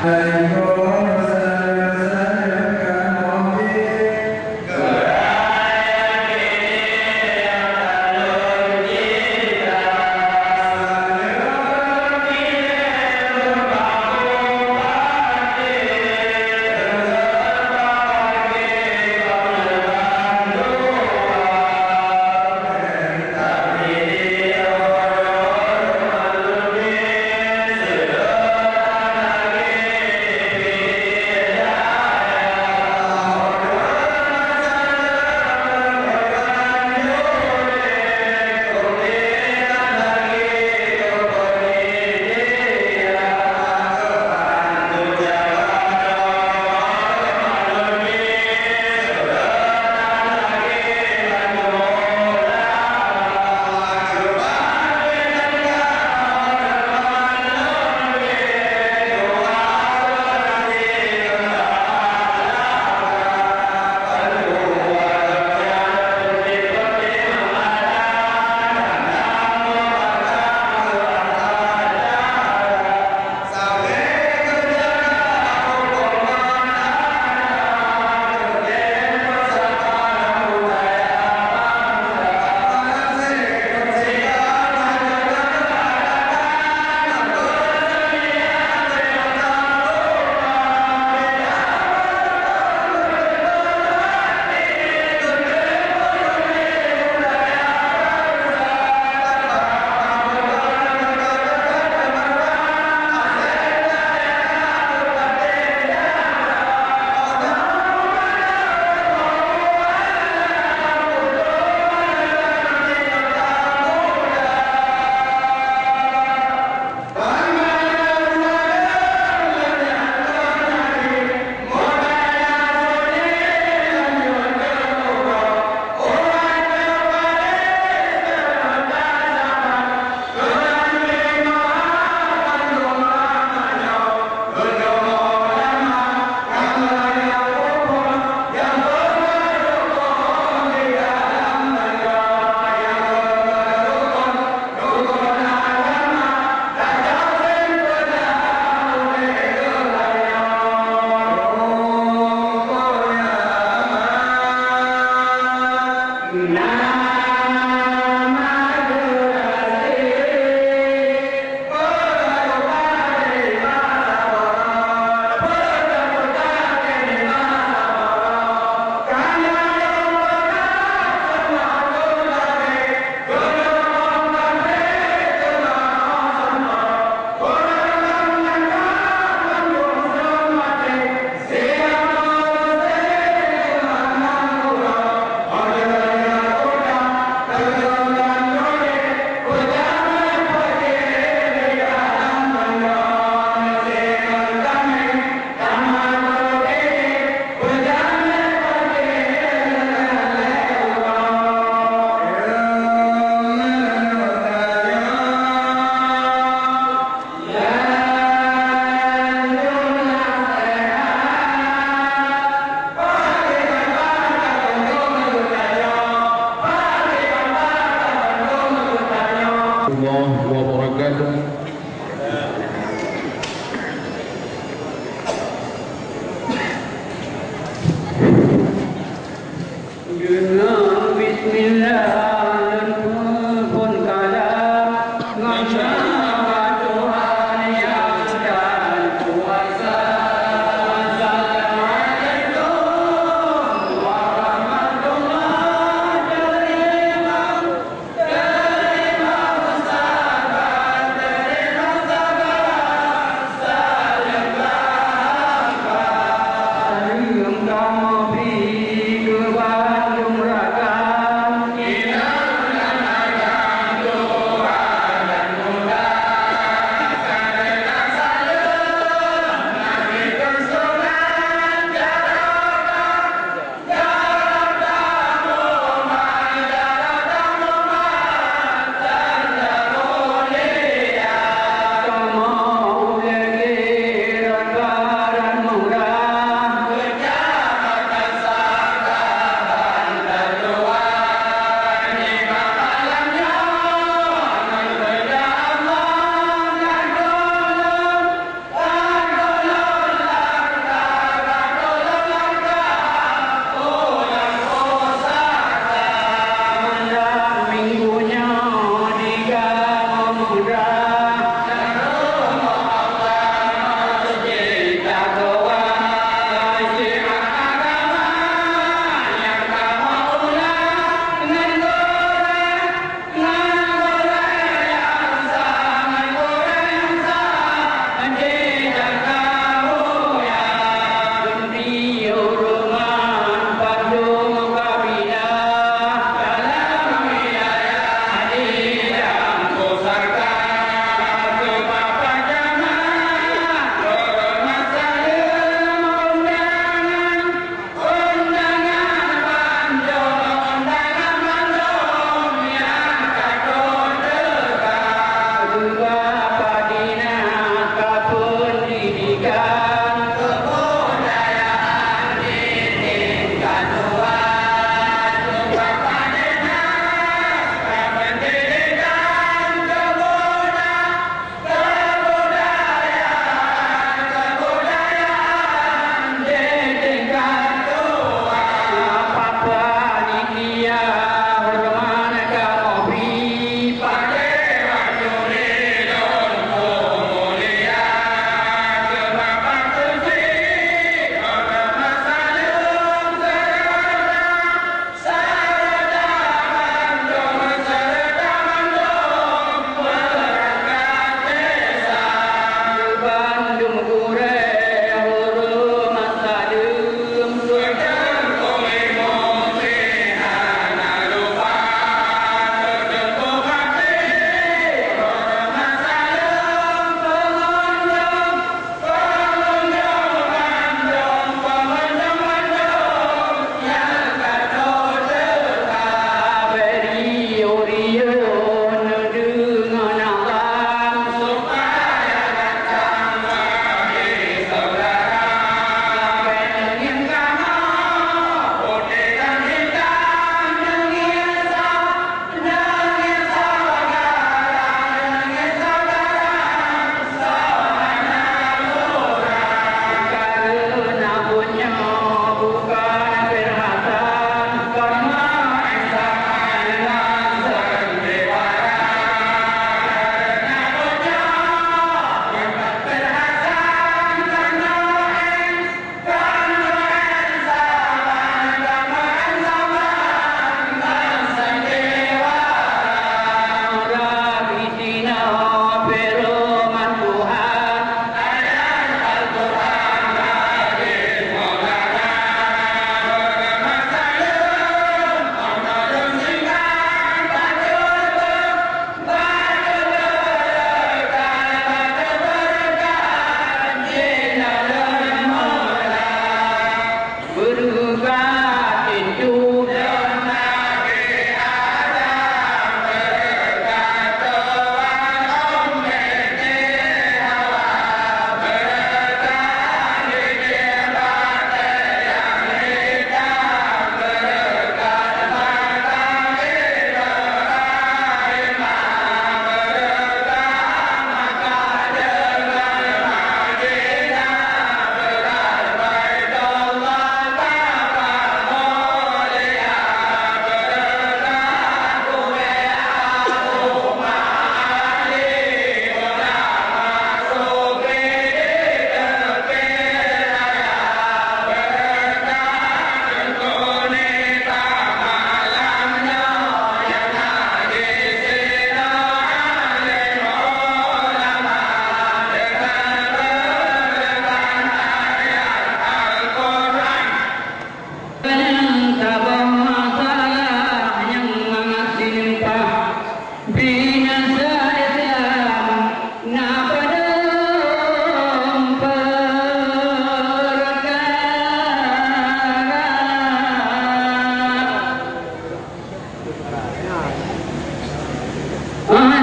I know.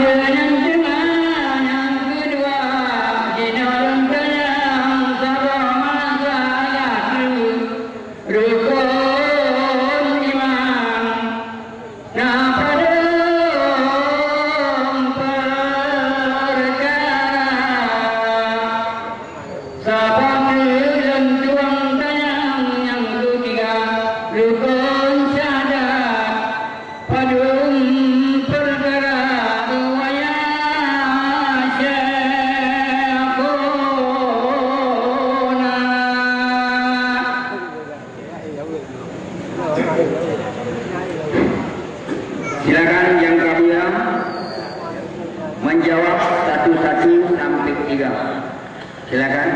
Amen. Silakan yang kedua menjawab satu-satu sampai tiga. Silakan.